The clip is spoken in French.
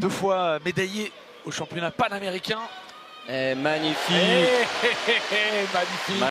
deux fois médaillé au championnat panaméricain. Eh, magnifique. Eh, eh, eh, magnifique.